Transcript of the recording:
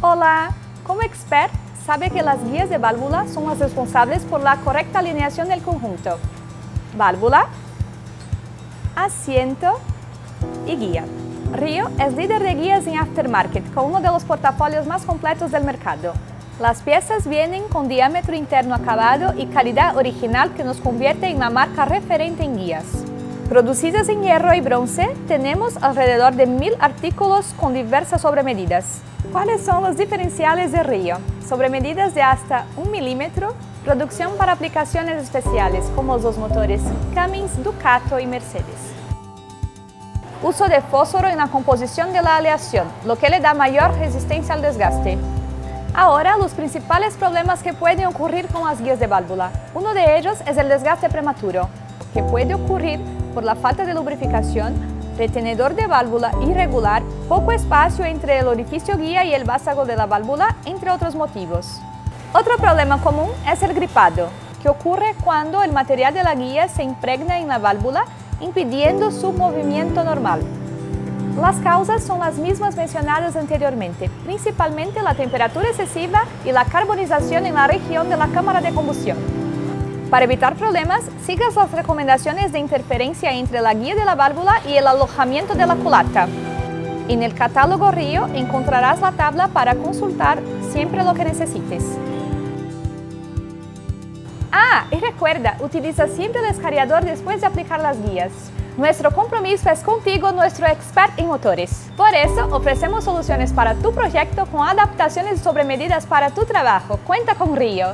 Hola, como expert, sabe que las guías de válvula son las responsables por la correcta alineación del conjunto. Válvula, asiento y guía. Río es líder de guías en aftermarket con uno de los portafolios más completos del mercado. Las piezas vienen con diámetro interno acabado y calidad original que nos convierte en una marca referente en guías. Producidas en hierro y bronce, tenemos alrededor de mil artículos con diversas sobremedidas. ¿Cuáles son los diferenciales de Río? Sobremedidas de hasta un milímetro, producción para aplicaciones especiales como los motores Cummins, Ducato y Mercedes. Uso de fósforo en la composición de la aleación, lo que le da mayor resistencia al desgaste. Ahora, los principales problemas que pueden ocurrir con las guías de válvula. Uno de ellos es el desgaste prematuro, que puede ocurrir por la falta de lubrificación, retenedor de válvula irregular, poco espacio entre el orificio guía y el vástago de la válvula, entre otros motivos. Otro problema común es el gripado, que ocurre cuando el material de la guía se impregna en la válvula impidiendo su movimiento normal. Las causas son las mismas mencionadas anteriormente, principalmente la temperatura excesiva y la carbonización en la región de la cámara de combustión. Para evitar problemas, sigas las recomendaciones de interferencia entre la guía de la válvula y el alojamiento de la culata. En el catálogo Río encontrarás la tabla para consultar siempre lo que necesites. Ah, y recuerda, utiliza siempre el escariador después de aplicar las guías. Nuestro compromiso es contigo, nuestro expert en motores. Por eso, ofrecemos soluciones para tu proyecto con adaptaciones sobre medidas para tu trabajo. Cuenta con Río.